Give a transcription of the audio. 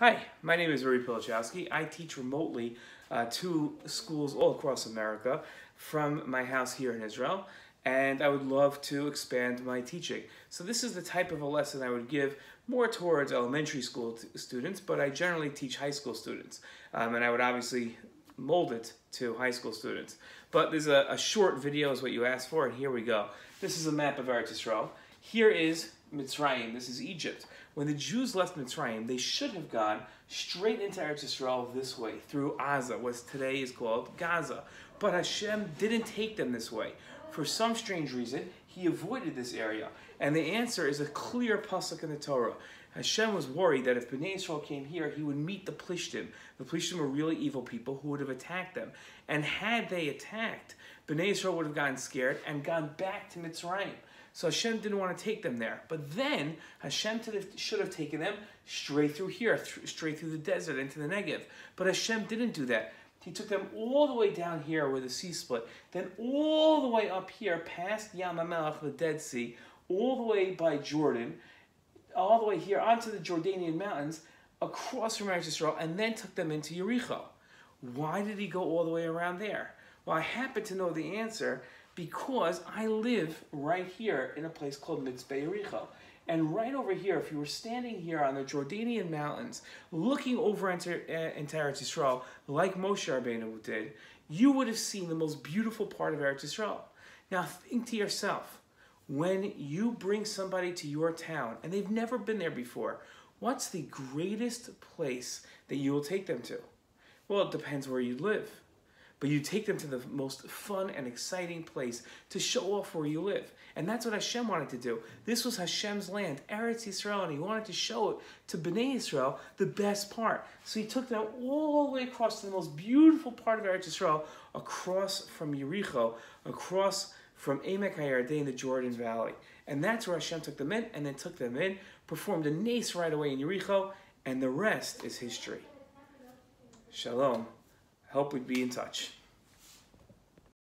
Hi, my name is Uri Pilichowski. I teach remotely uh, two schools all across America from my house here in Israel, and I would love to expand my teaching. So this is the type of a lesson I would give more towards elementary school students, but I generally teach high school students, um, and I would obviously mold it to high school students. But there's a, a short video is what you asked for, and here we go. This is a map of Eretz. Here is Mitzrayim. This is Egypt. When the Jews left Mitzrayim, they should have gone straight into Eretz Yisrael this way, through Gaza, what today is called Gaza. But Hashem didn't take them this way. For some strange reason, he avoided this area. And the answer is a clear pasuk in the Torah. Hashem was worried that if Bnei Israel came here, he would meet the Plishtim. The Plishtim were really evil people who would have attacked them. And had they attacked, Bnei Israel would have gotten scared and gone back to Mitzrayim. So Hashem didn't want to take them there. But then Hashem should have taken them straight through here, straight through the desert into the Negev. But Hashem didn't do that. He took them all the way down here where the sea split, then all the way up here past Yam the Dead Sea, all the way by Jordan, all the way here onto the Jordanian mountains, across from Eretz Yisrael, and then took them into Yericho. Why did he go all the way around there? Well, I happen to know the answer because I live right here in a place called Mitzpe Yericho. And right over here, if you were standing here on the Jordanian mountains, looking over into, uh, into Eretz Yisrael, like Moshe Rabbeinu did, you would have seen the most beautiful part of Eretz Yisrael. Now think to yourself, when you bring somebody to your town and they've never been there before, what's the greatest place that you will take them to? Well, it depends where you live but you take them to the most fun and exciting place to show off where you live. And that's what Hashem wanted to do. This was Hashem's land, Eretz Yisrael, and he wanted to show it to Bnei Yisrael, the best part. So he took them all the way across to the most beautiful part of Eretz Yisrael, across from Yericho, across from Emek HaYarden, the Jordan Valley. And that's where Hashem took them in, and then took them in, performed a nace right away in Yericho, and the rest is history. Shalom. Hope we'd be in touch.